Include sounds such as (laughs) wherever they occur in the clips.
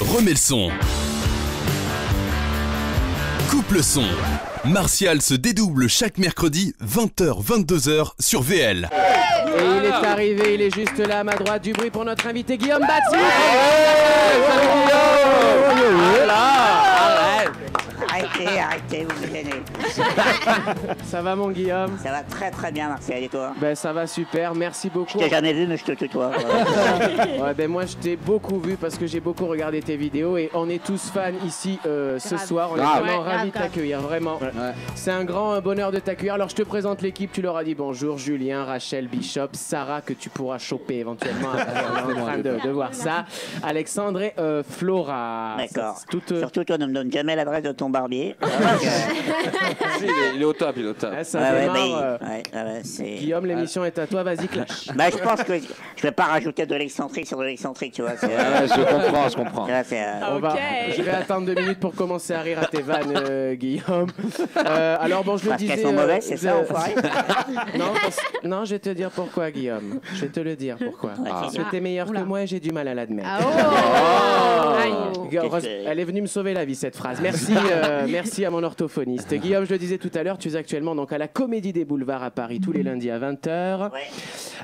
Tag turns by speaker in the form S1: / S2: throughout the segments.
S1: remets le son. Coupe le son. Martial se dédouble chaque mercredi 20h 22h sur VL.
S2: Et il est arrivé, il est juste là à ma droite. Du bruit pour notre invité Guillaume Batsi.
S3: Arrêtez, arrêtez, vous me gênez. (laughs)
S2: Ça va mon Guillaume?
S3: Ça va très très bien, Martial, et toi?
S2: Ben ça va super, merci beaucoup.
S3: Je t'ai jamais vu, mais je te tutoie. Voilà. (laughs)
S2: Ouais, ben moi je t'ai beaucoup vu parce que j'ai beaucoup regardé tes vidéos et on est tous fans ici euh, ce
S4: Grave.
S2: soir. On est vraiment
S4: Ouais,
S2: ravis de t'accueillir, vraiment. C'est un grand euh, bonheur de t'accueillir. Alors je te présente l'équipe, tu leur as dit bonjour Julien, Rachel, Bishop, Sarah que tu pourras choper éventuellement. (laughs) on est en train de, de voir ça. Alexandre et euh, Flora.
S3: D'accord.
S2: Toute,
S3: Surtout, toi, ne me donne jamais l'adresse de ton barbier. (laughs)
S5: Si, il, est, il est au top, il est au top.
S2: ouais, ça
S3: Ouais, ouais,
S2: démarre,
S3: mais-
S2: euh,
S3: ouais, ouais, ouais, c'est-
S2: Guillaume, l'émission est à toi, vas-y clash. (laughs)
S3: Bah, je pense que je vais pas rajouter de l'excentrique sur de l'excentrique, tu vois. c'est-
S5: Ouais, je comprends, je comprends.
S3: tu vois, c'est, euh,
S2: On va-
S4: Ok.
S2: je vais attendre deux minutes pour commencer à rire à tes vannes, euh, Guillaume. Euh, alors bon, je le
S3: Parce
S2: disais.
S3: qu'elles sont
S2: euh,
S3: mauvaises, c'est ça,
S2: je-
S3: enfoiré (laughs)
S2: non, parce- non, je vais te dire pourquoi, Guillaume. Je vais te le dire pourquoi. Parce que t'es meilleur que moi et j'ai du mal à l'admettre.
S4: Ah, oh. Aïe.
S2: Heureuse- Elle est venue me sauver la vie cette phrase. Merci, euh, merci à mon orthophoniste. (laughs) Guillaume, je le disais tout à l'heure, tu es actuellement donc à la Comédie des Boulevards à Paris tous les lundis à 20h.
S3: Ouais.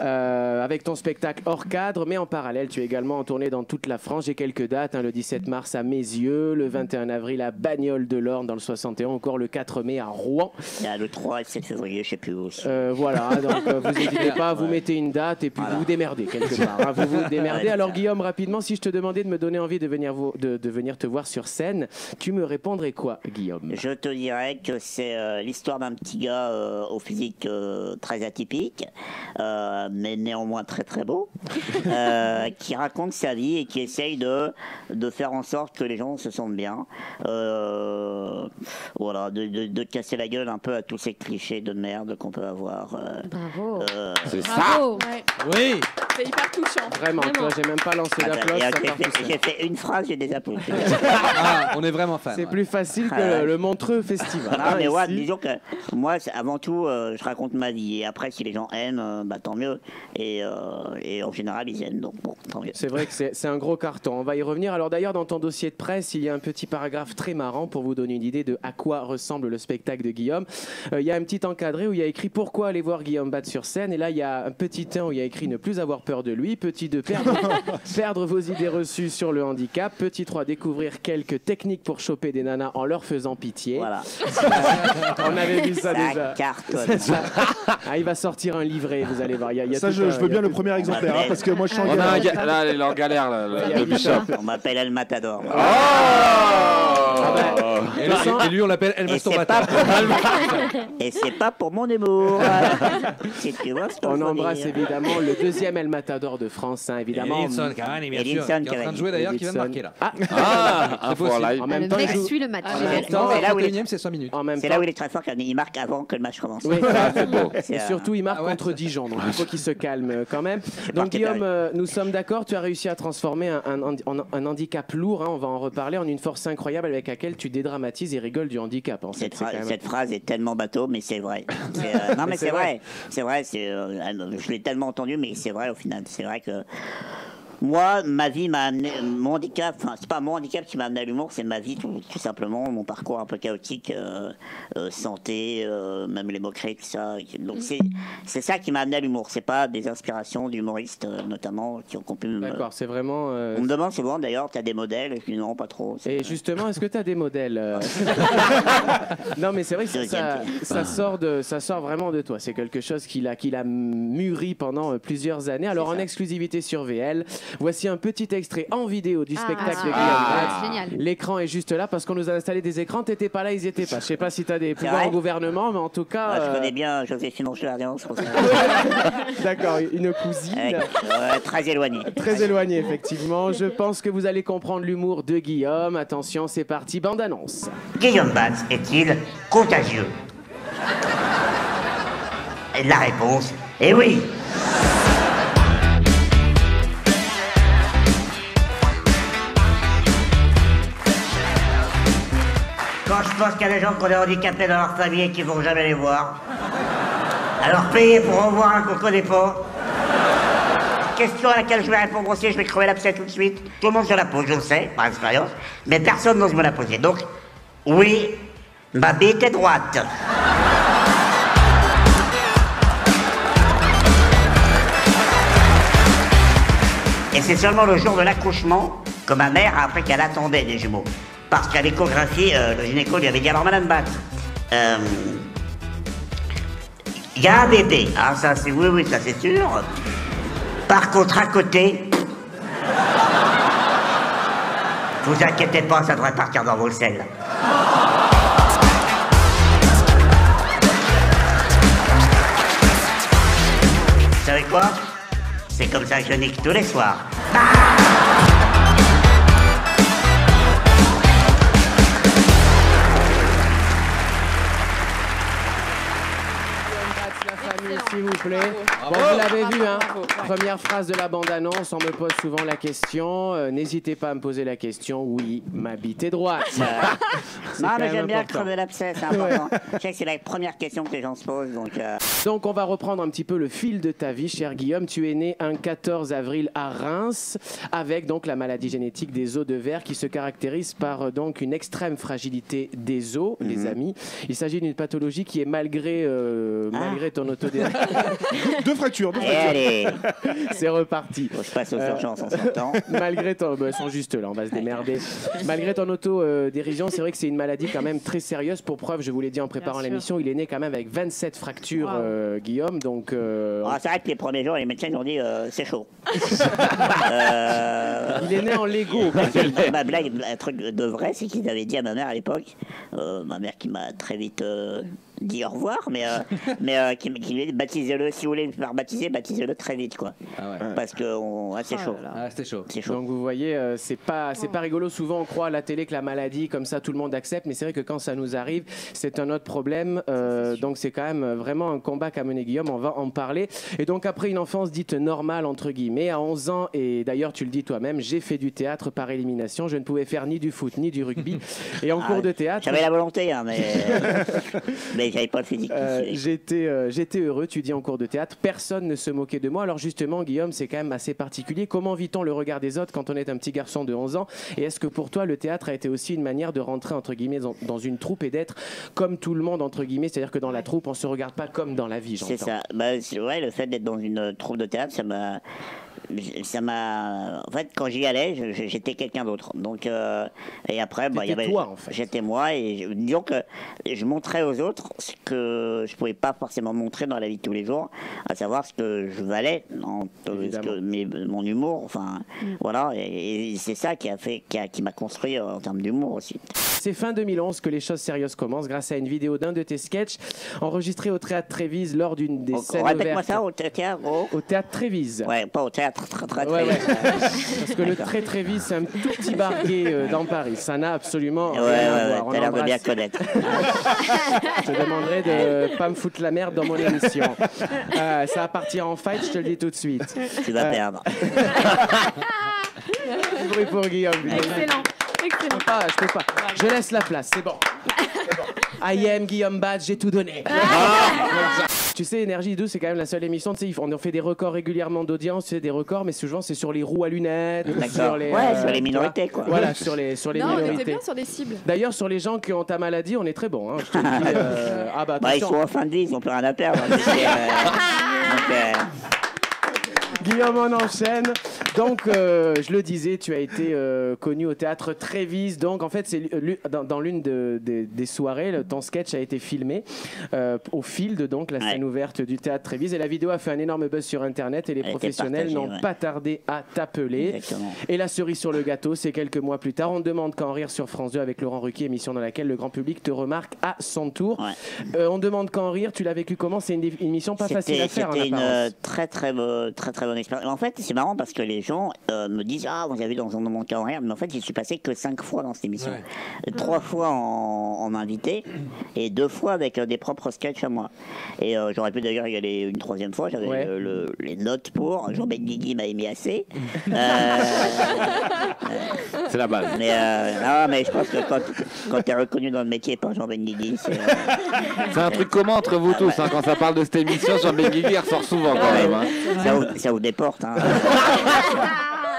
S2: Euh, avec ton spectacle hors cadre, mais en parallèle, tu es également en tournée dans toute la France. J'ai quelques dates, hein, le 17 mars à Mézieux, le 21 avril à Bagnoles de l'Orne dans le 61, encore le 4 mai à Rouen.
S3: Le 3 et le 7 février, je sais plus où.
S2: Euh, voilà, donc euh, vous (laughs) n'hésitez pas, vous mettez une date et puis vous vous démerdez quelque (laughs) part. hein, vous vous démerdez.
S3: Ouais,
S2: Alors. Guillaume, rapidement, si je te demandais de me donner envie de venir, vous- de, de venir te voir sur scène, tu me répondrais quoi, Guillaume
S3: Je te dirais que c'est euh, l'histoire d'un petit gars euh, au physique euh, très atypique, euh, mais néanmoins très très beau, (laughs) euh, qui raconte sa vie et qui essaye de, de faire en sorte que les gens se sentent bien. Euh, voilà, de, de- de casser la gueule un peu à tous ces clichés de merde qu'on peut avoir. euh,
S4: Bravo.
S3: euh,
S5: C'est ça.
S4: Bravo.
S6: Oui
S4: C'est hyper touchant.
S2: Vraiment, toi, j'ai même pas lancé
S3: attends, et,
S2: part
S3: j'ai fait,
S2: seul.
S3: j'ai fait une phrase, j'ai des applaudissements.
S6: Ah, on est vraiment fan.
S2: C'est
S6: ouais.
S2: plus facile que
S3: Ah
S2: le, Montreux Festival.
S3: Non, mais ouais,
S2: ici.
S3: disons que moi, c'est- avant tout, euh, je raconte ma vie. Et après, si les gens aiment, euh, bah, tant mieux. Et, euh, et en général, ils aiment. Donc, bon, tant mieux.
S2: C'est vrai que c'est c'est un gros carton. On va y revenir. Alors d'ailleurs, dans ton dossier de presse, il y a un petit paragraphe très marrant pour vous donner une idée de à quoi ressemble le spectacle de Guillaume. Euh, il y a un petit encadré où il y a écrit pourquoi aller voir Guillaume battre sur scène? Et là, il y a un petit 1 où il y a écrit ne plus avoir peur de lui. Petit 2, perdre, (laughs) perdre vos idées reçues sur le handicap. Petit 3, découvrir quelques techniques pour choper des nanas en leur faisant pitié.
S3: Voilà. (laughs)
S2: On avait vu ça,
S3: Ça
S2: déjà.
S3: cartonne.
S2: Ah, il va sortir un livret, vous allez voir. Il y a, il y a
S7: Ça, je,
S2: un-
S7: je
S2: il
S7: veux bien le premier exemplaire, hein, parce que moi je suis en galère.
S5: ga- là, il est en galère, là, le- le Bishop.
S3: On m'appelle El Matador.
S2: Ben,
S6: Et lui, et lui, on l'appelle El
S3: Et c'est
S6: Masturbateur.
S3: pas pour (laughs) Et c'est pas pour mon humour. (laughs)
S2: On embrasse évidemment le deuxième El Matador de France, hein, évidemment.
S6: Edinson Cavani, bien sûr, qui est en train de jouer d'ailleurs, qui vient de marquer là.
S2: Ah,
S5: Ah, info en
S6: possible.
S5: live.
S2: en
S4: Ah,
S2: même
S4: le
S2: temps,
S4: mec
S2: il
S4: suit le match.
S2: En même
S3: Non,
S2: temps,
S3: c'est là où il est-
S6: 31 c'est 5 minutes.
S3: C'est là où il est très fort, car il marque avant que le match commence.
S2: Oui,
S5: c'est beau. (laughs)
S2: Et
S3: euh,
S2: surtout, il marque
S6: Ah
S2: contre Dijon, donc il faut qu'il se calme euh, quand même. Donc, Guillaume, euh, nous sommes d'accord, tu as réussi à transformer un handicap lourd, hein, on va en reparler, en une force incroyable avec laquelle tu dédramatises et rigoles du handicap. En.
S3: Cette, phra- phrase est tellement bateau, mais c'est vrai. (laughs) Euh, non, mais
S2: c'est vrai.
S3: C'est vrai. Euh, je l'ai tellement entendu, mais c'est vrai au final. C'est vrai que moi, ma vie m'a amené, mon handicap, enfin, c'est pas mon handicap qui m'a amené à l'humour, c'est ma vie tout, tout simplement, mon parcours un peu chaotique, euh, euh, santé, euh, même les moqueries, tout ça. Donc c'est, ça qui m'a amené à l'humour. C'est pas des inspirations d'humoristes, notamment, qui ont, qui ont pu
S2: D'accord, c'est vraiment.
S3: On me demande souvent d'ailleurs, t'as des modèles Et dis non, pas trop.
S2: Et justement, est-ce que tu as des modèles (laughs) Non, mais c'est vrai que ça, ça, ça sort de, ça sort vraiment de toi. C'est quelque chose qu'il a, qu'il a mûri pendant plusieurs années. Alors, en exclusivité sur VL, voici un petit extrait en vidéo du spectacle de Guillaume
S4: Ah,
S2: Batz.
S4: génial.
S2: L'écran est juste là parce qu'on nous a installé des écrans. T'étais pas là, ils étaient pas. Je sais pas si tu as des pouvoirs au gouvernement, mais en tout cas.
S3: Ah, je
S2: euh,
S3: connais bien Joséphine Angelarian, c'est pour ça. (laughs)
S2: D'accord, une cousine.
S3: Ouais, très éloigné.
S2: Très éloigné, effectivement. Je pense que vous allez comprendre l'humour de Guillaume. Attention, c'est parti, bande annonce.
S3: Guillaume Batz est-il contagieux? La réponse est oui. Pense qu'il y a des gens qui ont des handicapés dans leur famille et qui vont jamais les voir, alors payer pour en voir un qu'on connaît pas, question à laquelle je vais répondre aussi, je vais crever l'abcès tout de suite. Tout le monde se la pose, je le sais, par expérience, mais personne n'ose me la poser. Donc, oui, ma bite est droite. Et c'est seulement le jour de l'accouchement que ma mère a appris qu'elle attendait des jumeaux. Parce qu'à l'échographie, euh, le gynéco lui avait dit alors Madame Bat, euh, il y a un bébé. Ah ça c'est oui oui ça c'est sûr. Par contre à côté, vous inquiétez pas, ça devrait partir dans vos selles. Vous savez quoi? C'est comme ça que je nique tous les soirs.
S2: Vous plaît. Bon, vous l'avez vu, hein Première phrase de la bande-annonce, on me pose souvent la question. euh, N'hésitez pas à me poser la question. Oui, ma bite est droite. (laughs) Quand
S3: mais j'aime bien
S2: important.
S3: crever l'abcès, c'est important. Je sais que c'est la première question que les gens se posent, donc... euh,
S2: Donc, on va reprendre un petit peu le fil de ta vie, cher Guillaume. Tu es né un 14 avril à Reims, avec donc la maladie génétique des os de verre qui se caractérise par euh, donc une extrême fragilité des os, les amis. Il s'agit d'une pathologie qui est malgré, euh, malgré ton autodé... (laughs)
S7: Deux fractures, deux
S3: Et
S7: fractures.
S3: allez, (laughs)
S2: C'est reparti.
S3: que je passe aux urgences en sortant. (laughs)
S2: Malgré ton, bah, ils sont juste là, on va se démerder. Malgré ton auto-dérision, c'est vrai que c'est une maladie quand même très sérieuse. Pour preuve, je vous l'ai dit en préparant l'émission, il est né quand même avec 27 fractures,
S4: Wow.
S2: euh, Guillaume. Donc, euh,
S3: Ah, c'est vrai que les premiers jours, les médecins ils ont dit euh, c'est chaud. (laughs) Euh,
S2: il est né en Lego.
S3: ma blague, un truc de vrai, c'est qu'ils avaient dit à ma mère à l'époque, euh, ma mère qui m'a très vite euh, dit au revoir, mais, euh, (laughs) mais euh, qui, qui lui a dit baptisez-le, si vous voulez le faire baptiser, baptisez-le très vite, quoi.
S6: Ah ouais.
S3: Parce que on- ah, c'est chaud.
S6: Ah, c'était chaud.
S3: C'est chaud.
S2: Donc vous voyez, euh, c'est pas c'est pas rigolo. Souvent on croit à la télé que la maladie comme ça tout le monde accepte, mais c'est vrai que quand ça nous arrive, c'est un autre problème. Euh, donc c'est quand même vraiment un combat qu'a mené Guillaume. On va en parler. Et donc après une enfance dite normale entre guillemets, à 11 ans et d'ailleurs tu le dis toi-même, j'ai fait du théâtre par élimination. Je ne pouvais faire ni du foot ni du rugby. (laughs) Et en
S3: Ah,
S2: cours de théâtre,
S3: J'avais la volonté, hein, mais, (laughs) mais j'avais pas le physique.
S2: euh, j'étais euh, j'étais heureux, tu dis en cours de théâtre, personne ne se moquait de moi. Alors justement, Guillaume, c'est quand même assez particulier. Comment vit-on le regard des autres quand on est un petit garçon de 11 ans? Et est-ce que pour toi, le théâtre a été aussi une manière de rentrer, entre guillemets, dans, dans une troupe et d'être comme tout le monde, entre guillemets? C'est-à-dire que dans la troupe, on se regarde pas comme dans la vie, j'entends.
S3: C'est ça. Bah, vrai, le fait d'être dans une troupe de théâtre, ça m'a. Ça m'a. En fait, quand j'y allais, j'étais quelqu'un d'autre. Donc, euh, et après, bah, il y
S2: T'étais
S3: avait.
S2: toi, en fait.
S3: J'étais moi, et je- disons que je montrais aux autres ce que je pouvais pas forcément montrer dans la vie de tous les jours, à savoir ce que je valais, en- ce
S2: Évidemment.
S3: que- mes- mon humour, enfin, voilà. Et, et c'est ça qui a fait, qui, a- qui m'a construit euh, en termes d'humour aussi.
S2: C'est fin 2011 que les choses sérieuses commencent grâce à une vidéo d'un de tes sketchs enregistré au théâtre Trévise lors d'une des
S3: On-
S2: scènes
S3: Répète-moi
S2: ouvertes.
S3: ça au théâtre.
S2: Au théâtre Trévise.
S3: Ouais, pas au théâtre, très très très.
S2: Ouais, ouais. Parce que le très Trévise, c'est un tout petit bar gay euh, dans Paris. Ça n'a absolument
S3: Ouais,
S2: rien
S3: ouais,
S2: à
S3: ouais,
S2: voir. On
S3: t'as l'air de bien connaître. (laughs)
S2: Je te demanderai de pas me foutre la merde dans mon émission. Euh, ça va partir en fight, je te le dis tout de suite.
S3: Tu vas perdre.
S2: Du (laughs) bruit pour Guillaume.
S4: Excellent. Excellent.
S2: Je peux pas, je peux pas. Je laisse la place, c'est bon. I am Guillaume Badge, j'ai tout donné. (laughs) Tu sais, Énergie 2, c'est quand même la seule émission. Tu sais, on en fait des records régulièrement d'audience, tu sais, des records, mais souvent c'est sur les roues à lunettes, sur les,
S3: Ouais, sur les
S2: tu
S3: minorités, quoi.
S2: Voilà, sur les, sur les
S4: Non, on était
S2: minorités.
S4: bien sur des cibles.
S2: D'ailleurs, sur les gens qui ont ta maladie, on est très bon. Hein, je te dis, (laughs) euh, ah bah
S3: Bah, ils sont en fin de vie, ils n'ont plus rien à perdre. hein, euh, (laughs) donc, euh,
S2: Guillaume, on enchaîne. Donc, euh, je le disais, tu as été euh, connu au théâtre Trévise. Donc, en fait, c'est l'u- dans, dans l'une de- des- des soirées, le- ton sketch a été filmé euh, au fil de donc la scène
S3: Ouais.
S2: ouverte du théâtre Trévise. Et la vidéo a fait un énorme buzz sur Internet et les
S3: Elle
S2: professionnels n'ont
S3: ouais.
S2: pas tardé à t'appeler. Et la cerise sur le gâteau, c'est quelques mois plus tard. On demande quand rire sur France 2 avec Laurent Ruquier, émission dans laquelle le grand public te remarque à son tour.
S3: Ouais.
S2: Euh, on demande quand rire, tu l'as vécu comment? C'est une, une émission pas facile à faire
S3: c'était une
S2: apparence.
S3: euh, très très très très bonne expérience. En fait, c'est marrant parce que les gens euh, me disent ah vous avez vu dans un moment en rire, mais en fait j'y suis passé que cinq fois dans cette émission, Euh, trois fois en, en invité et deux fois avec euh, des propres sketchs à moi. Et euh, j'aurais pu d'ailleurs y aller une troisième fois. J'avais
S2: Ouais.
S3: le- le- les notes pour. Jean Benguigui m'a aimé assez. (laughs) Euh,
S5: C'est la base.
S3: mais euh, non, mais je pense que quand, quand t'es reconnu dans le métier par Jean Benguigui, c'est euh,
S5: C'est un truc commun entre vous tous. hein. Quand ça parle de cette émission, Jean Benguigui il ressort souvent quand même. hein.
S3: ça, vous, ça vous déporte. hein. (laughs)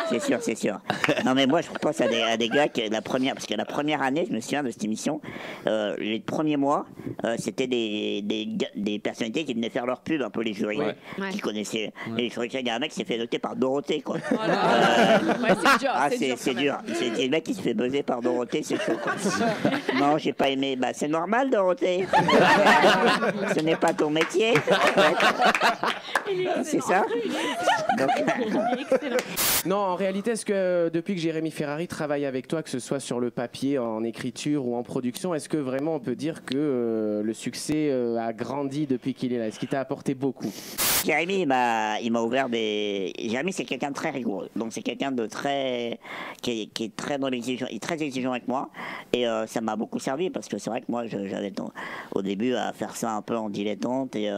S3: C'est sûr, c'est sûr. Non mais moi je pense à des, à des gars que la première, parce que la première année, je me souviens de cette émission, euh, les premiers mois, euh, c'était des, des, gars- des personnalités qui venaient faire leur pub, un peu les jurys,
S5: Ouais.
S3: qui connaissaient. Et je crois qu'il y a un mec qui s'est fait noter par Dorothée, quoi.
S4: Voilà. Ouais, c'est dur.
S3: Ah,
S4: c'est dur.
S3: c'est dur. C'est le mec qui se fait buzzer par Dorothée, c'est chaud. quoi. (laughs) non, j'ai pas aimé. Bah, c'est normal, Dorothée. (laughs) Ce n'est pas ton métier. c'est ça
S2: Non, en réalité, est-ce que euh, depuis que Jérémy Ferrari travaille avec toi, que ce soit sur le papier, en écriture ou en production, est-ce que vraiment on peut dire que euh, le succès euh, a grandi depuis qu'il est là? Est-ce qu'il t'a apporté beaucoup?
S3: Jérémy, il m'a, ouvert des. Jérémy, c'est quelqu'un de très rigoureux. Donc, c'est quelqu'un de très. qui est, très dans l'exigence. Il très exigeant avec moi. Et ça m'a beaucoup servi parce que c'est vrai que moi, j'avais au début à faire ça un peu en dilettante. Et,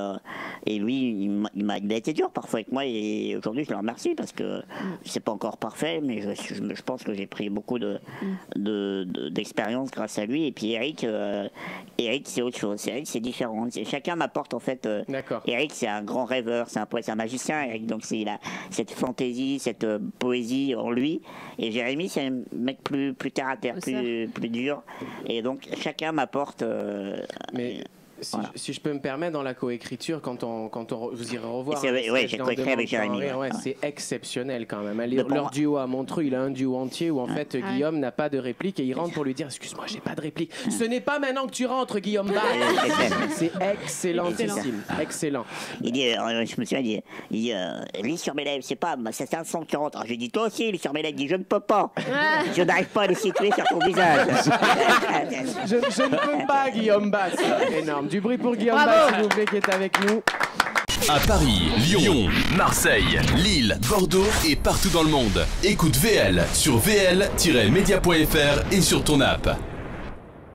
S3: et lui, il il il a été dur parfois avec moi. Et aujourd'hui, je le remercie parce que c'est pas encore parfait, mais je, je, je pense que j'ai pris beaucoup de, de, de- d'expérience grâce à lui. Et puis, Eric, euh, Eric, c'est autre chose. Eric, c'est différent. C'est- chacun m'apporte en fait. euh,
S2: D'accord.
S3: Eric, c'est un grand rêveur, c'est un poète, c'est un magicien, Eric. Donc, c'est- il a cette fantaisie, cette euh, poésie en lui. Et Jérémy, c'est un mec plus, plus terre à terre, plus, plus dur. Et donc, chacun m'apporte. euh,
S2: Mais si,
S3: Voilà.
S2: je, si je peux me permettre, dans la coécriture, quand on, quand on vous irez revoir, sketch
S3: j'ai coécrit avec Jérémy, ouais,
S2: ouais. C'est exceptionnel quand même.
S3: Mais
S2: Leur,
S3: moi-
S2: duo à Montreux, il a un duo entier où en fait. Guillaume n'a pas de réplique et il rentre pour lui dire Excuse-moi, j'ai pas de réplique. Ce n'est pas maintenant que tu rentres, Guillaume Bach. (laughs) C'est excellentissime. Excellent.
S3: Il dit, euh, je me souviens, il dit, il dit euh, lis sur mes lèvres, c'est pas, c'est 540. Alors, j'ai dit, toi aussi, lis sur mes lèvres. Il dit, je ne peux pas. Je n'arrive pas à les situer sur ton visage. (laughs)
S2: Je, je ne peux pas, Guillaume Bach. C'est énorme. Du bruit pour Guillaume s'il vous plaît, qui est avec nous.
S1: À Paris, Lyon, Marseille, Lille, Bordeaux et partout dans le monde. Écoute VL sur vl-media.fr et sur ton app.